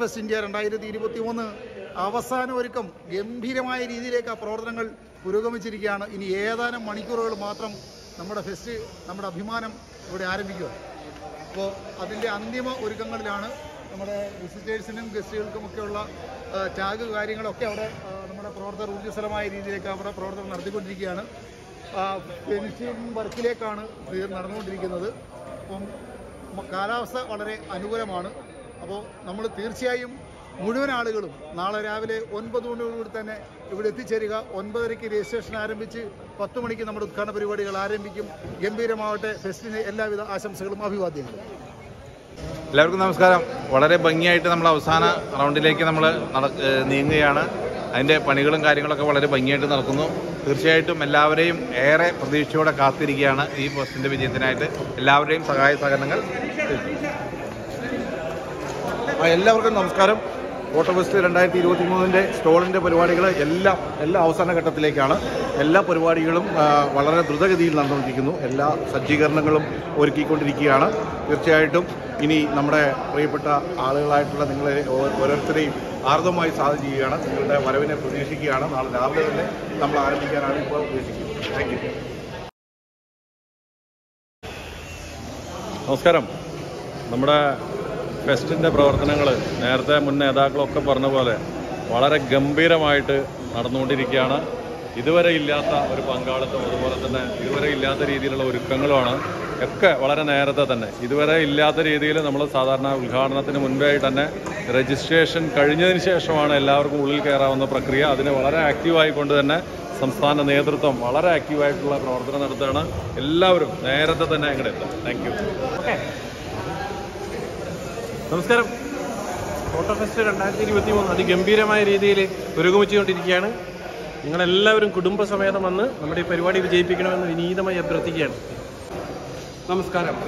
Fest India രണ്ടായിരത്തി ഇരുപത്തി മൂന്ന് അവസാന ഒരുക്കം ഗംഭീരമായ രീതിയിലേക്ക് ആ പ്രവർത്തനങ്ങൾ പുരോഗമിച്ചിരിക്കുകയാണ്. ഇനി ഏതാനും മണിക്കൂറുകൾ മാത്രം നമ്മുടെ ഫെസ്റ്റ് നമ്മുടെ അഭിമാനം ഇവിടെ ആരംഭിക്കുക. അപ്പോൾ അതിന്റെ അന്തിമ ഒരുക്കങ്ങളിലാണ് നമ്മുടെ വിസിറ്റേഴ്സിനും ഗസ്റ്റുകൾക്കുമൊക്കെയുള്ള ടാഗ് കാര്യങ്ങളൊക്കെ അവിടെ നമ്മുടെ പ്രവർത്തകർ ഊർജസ്വലമായ രീതിയിലേക്ക് അവിടെ പ്രവർത്തനം നടത്തിക്കൊണ്ടിരിക്കുകയാണ്. ഫിനിഷിംഗ് വർക്കിലേക്കാണ് നടന്നുകൊണ്ടിരിക്കുന്നത്. അപ്പം കാലാവസ്ഥ വളരെ അനുകൂലമാണ്. അപ്പോൾ നമ്മൾ തീർച്ചയായും മുഴുവൻ ആളുകളും നാളെ രാവിലെ ഒൻപത് മണിയോടുകൂടി തന്നെ ഇവിടെ എത്തിച്ചേരുക. ഒൻപതരയ്ക്ക് രജിസ്ട്രേഷൻ ആരംഭിച്ച് പത്ത് മണിക്ക് നമ്മുടെ ഉദ്ഘാടന പരിപാടികൾ ആരംഭിക്കും. ഗംഭീരമാവട്ടെ ഫെസ്റ്റിന് എല്ലാവിധ ആശംസകളും അഭിവാദ്യങ്ങളും. എല്ലാവർക്കും നമസ്കാരം. വളരെ ഭംഗിയായിട്ട് നമ്മൾ അവസാന റൗണ്ടിലേക്ക് നമ്മൾ നീങ്ങുകയാണ്. അതിന്റെ പണികളും കാര്യങ്ങളൊക്കെ വളരെ ഭംഗിയായിട്ട് നടക്കുന്നു. തീർച്ചയായിട്ടും എല്ലാവരെയും ഏറെ പ്രതീക്ഷയോടെ കാത്തിരിക്കുകയാണ് ഈ പോസ്റ്റിന്റെ വിജയത്തിനായിട്ട്. എല്ലാവരുടെയും സഹായ സഹകരണങ്ങൾ എല്ലാവർക്കും നമസ്കാരം. ഓട്ടോ ഫെസ്റ്റ് രണ്ടായിരത്തി ഇരുപത്തി മൂന്നിന്റെ സ്റ്റോളിന്റെ പരിപാടികൾ എല്ലാം എല്ലാ അവസാന ഘട്ടത്തിലേക്കാണ്. എല്ലാ പരിപാടികളും വളരെ ദ്രുതഗതിയിൽ നടന്നുകൊണ്ടിരിക്കുന്നു. എല്ലാ സജ്ജീകരണങ്ങളും ഒരുക്കിക്കൊണ്ടിരിക്കുകയാണ്. തീർച്ചയായിട്ടും ഇനി നമ്മുടെ പ്രിയപ്പെട്ട ആളുകളായിട്ടുള്ള നിങ്ങളെ ഓരോരുത്തരെയും ആർദ്രമായി ചെയ്യുകയാണ് നിങ്ങളുടെ വരവിനെ പ്രതീക്ഷിക്കുകയാണ്. നാളെ രാവിലെ തന്നെ നമ്മൾ ആരംഭിക്കാനാണ് ഇപ്പോൾ ഉദ്ദേശിക്കുന്നത്. താങ്ക് യു നമസ്കാരം. നമ്മുടെ ഫെസ്റ്റിന്റെ പ്രവർത്തനങ്ങൾ നേരത്തെ മുൻ നേതാക്കളൊക്കെ പറഞ്ഞ പോലെ വളരെ ഗംഭീരമായിട്ട് നടന്നുകൊണ്ടിരിക്കുകയാണ്. ഇതുവരെ ഇല്ലാത്ത ഒരു പങ്കാളിത്തം അതുപോലെ തന്നെ ഇതുവരെ ഇല്ലാത്ത രീതിയിലുള്ള ഒരുക്കങ്ങളുമാണ് ഒക്കെ വളരെ നേരത്തെ തന്നെ. ഇതുവരെ ഇല്ലാത്ത രീതിയിൽ നമ്മൾ സാധാരണ ഉദ്ഘാടനത്തിന് മുൻപേ തന്നെ രജിസ്ട്രേഷൻ കഴിഞ്ഞതിന് ശേഷമാണ് എല്ലാവർക്കും ഉള്ളിൽ കയറാവുന്ന പ്രക്രിയ. അതിന് വളരെ ആക്റ്റീവായിക്കൊണ്ട് തന്നെ സംസ്ഥാന നേതൃത്വം വളരെ ആക്റ്റീവായിട്ടുള്ള പ്രവർത്തനം നടത്തുകയാണ്. എല്ലാവരും നേരത്തെ തന്നെ അങ്ങോട്ട് എത്തും. താങ്ക് നമസ്കാരം. ഫോട്ടോ ഫെസ്റ്റ് രണ്ടായിരത്തി ഇരുപത്തി മൂന്ന് അതിഗംഭീരമായ രീതിയിൽ പുരോഗമിച്ചുകൊണ്ടിരിക്കുകയാണ് നിങ്ങളെല്ലാവരും കുടുംബസമേതം വന്ന് നമ്മുടെ ഈ പരിപാടി വിജയിപ്പിക്കണമെന്ന് വിനീതമായി അഭ്യർത്ഥിക്കുകയാണ്. നമസ്കാരം.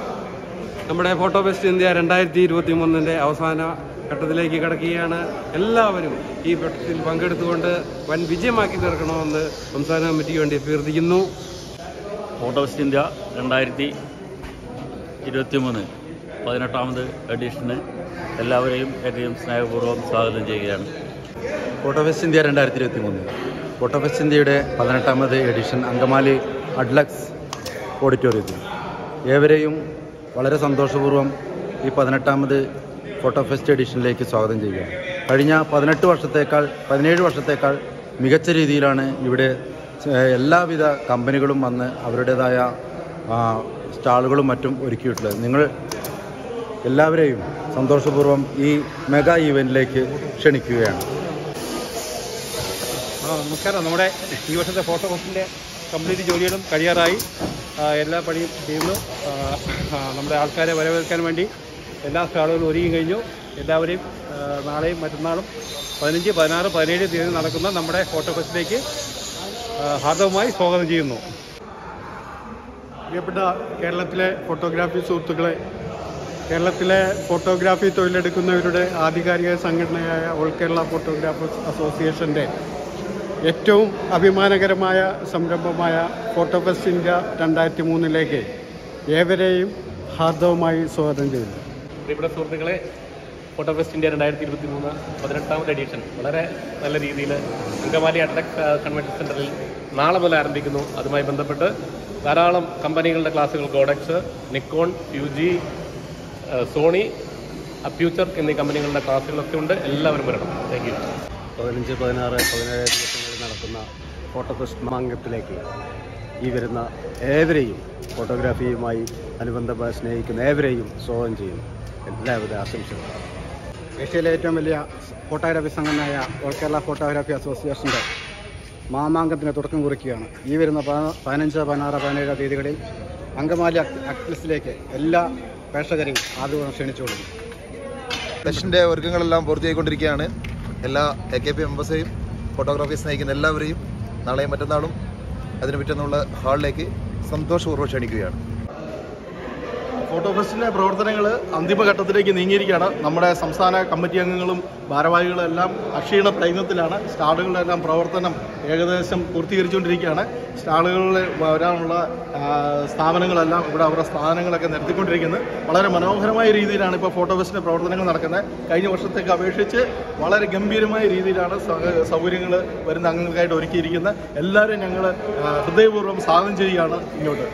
നമ്മുടെ ഫോട്ടോ ഫെസ്റ്റ് ഇന്ത്യ രണ്ടായിരത്തി ഇരുപത്തി മൂന്നിന്റെ അവസാന ഘട്ടത്തിലേക്ക് കടക്കുകയാണ്. എല്ലാവരും ഈ ഫെസ്റ്റിൽ പങ്കെടുത്തുകൊണ്ട് വൻ വിജയമാക്കി തീർക്കണമെന്ന് സംസ്ഥാന കമ്മിറ്റിക്ക് വേണ്ടി അഭ്യർത്ഥിക്കുന്നു. ഫോട്ടോ ഫെസ്റ്റ് ഇന്ത്യ രണ്ടായിരത്തി ഇരുപത്തി മൂന്ന് പതിനെട്ടാമത് എഡിഷന് എല്ലാവരെയും ഏറ്റവും സ്നേഹപൂർവം സ്വാഗതം ചെയ്യുകയാണ്. ഫോട്ടോ ഫെസ്റ്റ് ഇന്ത്യ രണ്ടായിരത്തി ഇരുപത്തി മൂന്ന് ഫോട്ടോ ഫെസ്റ്റ് ഇന്ത്യയുടെ പതിനെട്ടാമത് എഡിഷൻ അങ്കമാലി അഡ്ലക്സ് ഓഡിറ്റോറിയത്തിൽ ഏവരെയും വളരെ സന്തോഷപൂർവം ഈ പതിനെട്ടാമത് ഫോട്ടോ ഫെസ്റ്റ് എഡിഷനിലേക്ക് സ്വാഗതം ചെയ്യുക കഴിഞ്ഞ പതിനെട്ട് വർഷത്തേക്കാൾ പതിനേഴ് വർഷത്തേക്കാൾ മികച്ച രീതിയിലാണ് ഇവിടെ എല്ലാവിധ കമ്പനികളും വന്ന് അവരുടേതായ സ്റ്റാളുകളും മറ്റും ഒരുക്കിയിട്ടുള്ളത്. നിങ്ങൾ എല്ലാവരെയും സന്തോഷപൂർവം ഈ മെഗാ ഈവന്റിലേക്ക് ക്ഷണിക്കുകയാണ്. ആ, നമസ്കാരം. നമ്മുടെ ഈ വർഷത്തെ ഫോട്ടോ ഫെസ്റ്റിന്റെ കംപ്ലീറ്റ് ജോലികളും കഴിയാറായി. എല്ലാ പണിയും ചെയ്യുന്നു. നമ്മുടെ ആൾക്കാരെ വരവേൽക്കാൻ വേണ്ടി എല്ലാ സ്റ്റാളുകളും ഒരുങ്ങി കഴിഞ്ഞു. എല്ലാവരെയും നാളെയും മറ്റന്നാളും പതിനഞ്ച് പതിനാറ് പതിനേഴ് തീയതി നടക്കുന്ന നമ്മുടെ ഫോട്ടോ ഫെസ്റ്റിലേക്ക് ഹാർദവമായി സ്വാഗതം ചെയ്യുന്നു. പ്രിയപ്പെട്ട കേരളത്തിലെ ഫോട്ടോഗ്രാഫി സുഹൃത്തുക്കളെ കേരളത്തിലെ ഫോട്ടോഗ്രാഫി തൊഴിലെടുക്കുന്നവരുടെ ആധികാരിക സംഘടനയായ ഓൾ കേരള ഫോട്ടോഗ്രാഫേഴ്സ് അസോസിയേഷന്റെ ഏറ്റവും അഭിമാനകരമായ സംരംഭമായ ഫോട്ടോ ഫെസ്റ്റ് ഇന്ത്യ രണ്ടായിരത്തി മൂന്നിലേക്ക് ഏവരെയും ഹാർദവമായി സ്വാഗതം ചെയ്യുന്നു. പ്രിയപ്പെട്ട സുഹൃത്തുക്കളെ ഫോട്ടോ ഫെസ്റ്റ് ഇന്ത്യ രണ്ടായിരത്തി ഇരുപത്തി മൂന്ന് പതിനെട്ടാമത് എഡിഷൻ വളരെ നല്ല രീതിയിൽ അങ്കമാലി അഡ്ലക്സ് കൺവെൻഷൻ സെന്ററിൽ നാളെ മുതൽ ആരംഭിക്കുന്നു. അതുമായി ബന്ധപ്പെട്ട് ധാരാളം കമ്പനികളുടെ ക്ലാസ്സുകൾ കോഡക്സ് നിക്കോൺ യു ജി സോണി അപ്യൂച്ചർ എന്നീ കമ്പനികളുടെ ക്ലാസ്സുകളൊക്കെ ഉണ്ട്. എല്ലാവരും വരണം. താങ്ക് യു പതിനഞ്ച് പതിനാറ് പതിനേഴ് ദിവസങ്ങളിൽ നടക്കുന്ന ഫോട്ടോ ഫെസ്റ്റ് മാങ്കത്തിലേക്ക് ഈ വരുന്ന ഏവരെയും ഫോട്ടോഗ്രാഫിയുമായി അനുബന്ധമായി സ്നേഹിക്കുന്ന ഏവരെയും സ്വാഗതം ചെയ്യുന്നു എല്ലാവരും ആശംസകളും. ഏഷ്യയിലെ ഏറ്റവും വലിയ ഫോട്ടോഗ്രാഫി സംഘടനയായ ഓൾ കേരള ഫോട്ടോഗ്രാഫി അസോസിയേഷന്റെ മാമാങ്കത്തിന് തുടക്കം കുറിക്കുകയാണ്. ഈ വരുന്ന പതിന- പതിനഞ്ച് പതിനാറ് പതിനേഴ് തീയതികളിൽ അങ്കമാലി അക്ലിസിലേക്ക് എല്ലാ പ്രേക്ഷകരെയും ആദ്യം ക്ഷണിച്ചുകൊള്ളുന്നു. ഫെസ്റ്റിന്റെ ഒരുക്കങ്ങളെല്ലാം പൂർത്തിയായിക്കൊണ്ടിരിക്കുകയാണ്. എല്ലാ എ കെ പി മെമ്പേഴ്സെയും ഫോട്ടോഗ്രാഫി സ്നേഹിക്കുന്ന എല്ലാവരെയും നാളെയും മറ്റന്നാളും അതിന് പറ്റുന്നുള്ള ഹാളിലേക്ക് സന്തോഷപൂർവം ക്ഷണിക്കുകയാണ്. ഫോട്ടോ ഫെസ്റ്റിന്റെ പ്രവർത്തനങ്ങൾ അന്തിമഘട്ടത്തിലേക്ക് നീങ്ങിയിരിക്കുകയാണ്. നമ്മുടെ സംസ്ഥാന കമ്മിറ്റി അംഗങ്ങളും ഭാരവാഹികളും എല്ലാം അക്ഷീണ പ്രയത്നത്തിലാണ്. സ്റ്റാളുകളുടെ എല്ലാം പ്രവർത്തനം ഏകദേശം പൂർത്തീകരിച്ചുകൊണ്ടിരിക്കുകയാണ്. സ്റ്റാളുകളിൽ വരാനുള്ള സ്ഥാപനങ്ങളെല്ലാം ഇവിടെ അവരുടെ സ്ഥാനങ്ങളൊക്കെ നിരത്തിക്കൊണ്ടിരിക്കുന്നത് വളരെ മനോഹരമായ രീതിയിലാണ് ഇപ്പോൾ ഫോട്ടോ ഫെസ്റ്റിന്റെ പ്രവർത്തനങ്ങൾ നടക്കുന്നത്. കഴിഞ്ഞ വർഷത്തേക്ക് അപേക്ഷിച്ച് വളരെ ഗംഭീരമായ രീതിയിലാണ് സൗകര്യങ്ങൾ വരുന്ന അംഗങ്ങൾക്കായിട്ട് ഒരുക്കിയിരിക്കുന്നത്. എല്ലാവരും ഞങ്ങൾ ഹൃദയപൂർവം സ്വാഗതം ചെയ്യുകയാണ് ഇങ്ങോട്ട്.